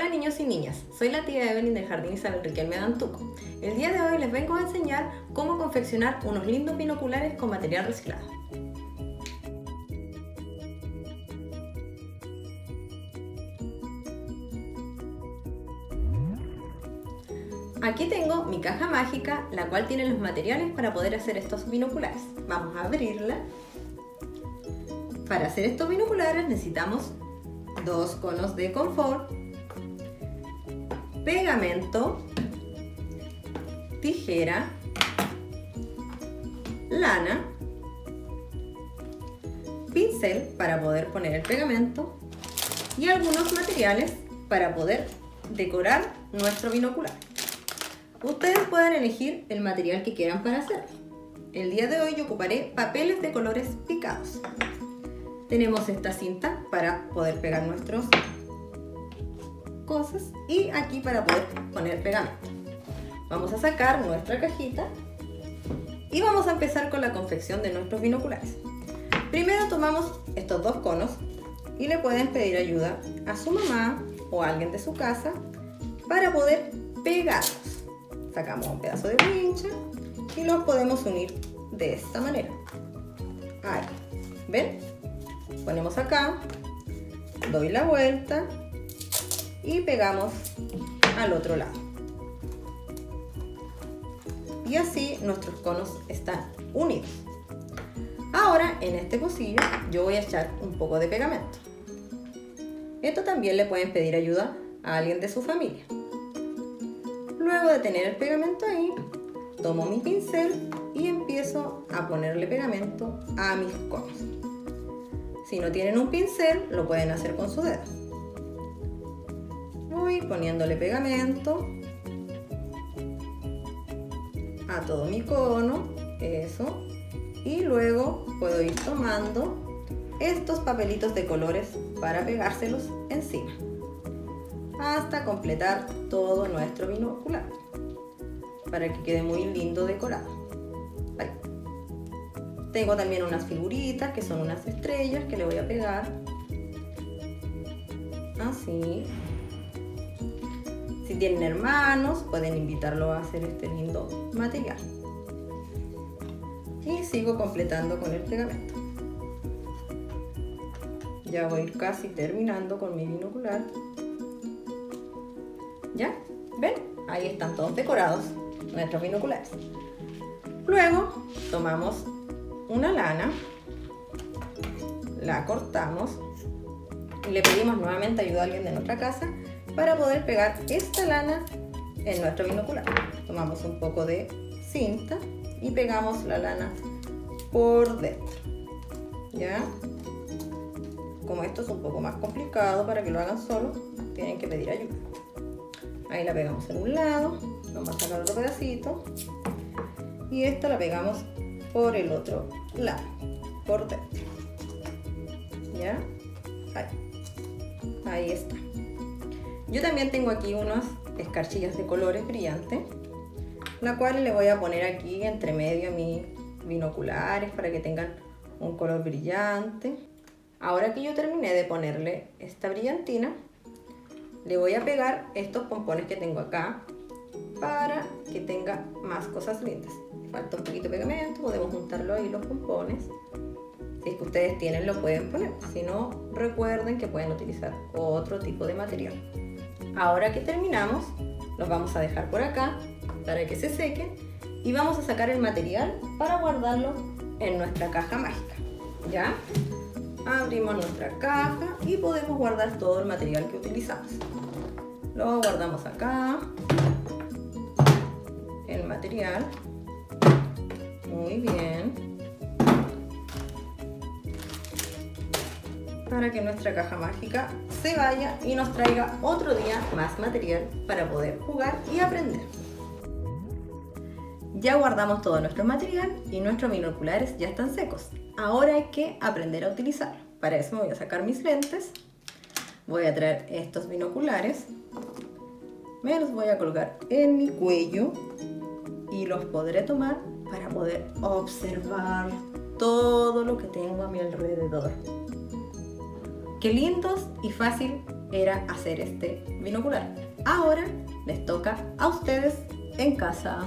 niños y niñas, soy la tía Evelyn del Jardín Isabel Riquelme de Antuco. El día de hoy les vengo a enseñar cómo confeccionar unos lindos binoculares con material reciclado. Aquí tengo mi caja mágica, la cual tiene los materiales para poder hacer estos binoculares. Vamos a abrirla. Para hacer estos binoculares necesitamos dos conos de confort, pegamento, tijera, lana, pincel para poder poner el pegamento y algunos materiales para poder decorar nuestro binocular. Ustedes pueden elegir el material que quieran para hacerlo. El día de hoy yo ocuparé papeles de colores picados. Tenemos esta cinta para poder pegar nuestras cosas y aquí para poder poner pegamento. Vamos a sacar nuestra cajita y vamos a empezar con la confección de nuestros binoculares. Primero tomamos estos dos conos y le pueden pedir ayuda a su mamá o a alguien de su casa para poder pegarlos. Sacamos un pedazo de pincha y los podemos unir de esta manera. Ahí, ¿ven? ponemos acá, doy la vuelta y pegamos al otro lado. Y así nuestros conos están unidos. Ahora en este pocillo yo voy a echar un poco de pegamento. Esto también le pueden pedir ayuda a alguien de su familia. Luego de tener el pegamento ahí, tomo mi pincel y empiezo a ponerle pegamento a mis conos. Si no tienen un pincel, lo pueden hacer con su dedo. Voy poniéndole pegamento a todo mi cono, eso. Y luego puedo ir tomando estos papelitos de colores para pegárselos encima hasta completar todo nuestro binocular para que quede muy lindo decorado. Tengo también unas figuritas que son unas estrellas que le voy a pegar. Así. Si tienen hermanos, pueden invitarlo a hacer este lindo material. Y sigo completando con el pegamento. Ya voy casi terminando con mi binocular. ¿Ya? ¿Ven? Ahí están todos decorados nuestros binoculares. Luego tomamos una lana, la cortamos y le pedimos nuevamente ayuda a alguien de nuestra casa para poder pegar esta lana en nuestro binocular. Tomamos un poco de cinta y pegamos la lana por dentro. ¿Ya? Como esto es un poco más complicado para que lo hagan solo, tienen que pedir ayuda. Ahí la pegamos en un lado, vamos a sacar otro pedacito y esta la pegamos por el otro lado, por dentro. ¿Ya? Ahí. Ahí está. Yo también tengo aquí unas escarchillas de colores brillantes, la cual le voy a poner aquí entre medio a mis binoculares para que tengan un color brillante. Ahora que yo terminé de ponerle esta brillantina, le voy a pegar estos pompones que tengo acá para que tenga más cosas lindas falta un poquito de pegamento, podemos juntarlo ahí los pompones. Si es que ustedes tienen, lo pueden poner. Si no, recuerden que pueden utilizar otro tipo de material. Ahora que terminamos, los vamos a dejar por acá para que se sequen y vamos a sacar el material para guardarlo en nuestra caja mágica. ¿Ya? Abrimos nuestra caja y podemos guardar todo el material que utilizamos. Lo guardamos acá. El material muy bien. Para que nuestra caja mágica se vaya y nos traiga otro día más material para poder jugar y aprender. Ya guardamos todo nuestro material y nuestros binoculares ya están secos. Ahora hay que aprender a utilizarlo. Para eso me voy a sacar mis lentes. Voy a traer estos binoculares. Me los voy a colgar en mi cuello y los podré tomar para poder observar todo lo que tengo a mi alrededor. Qué lindos y fácil era hacer este binocular. Ahora les toca a ustedes en casa.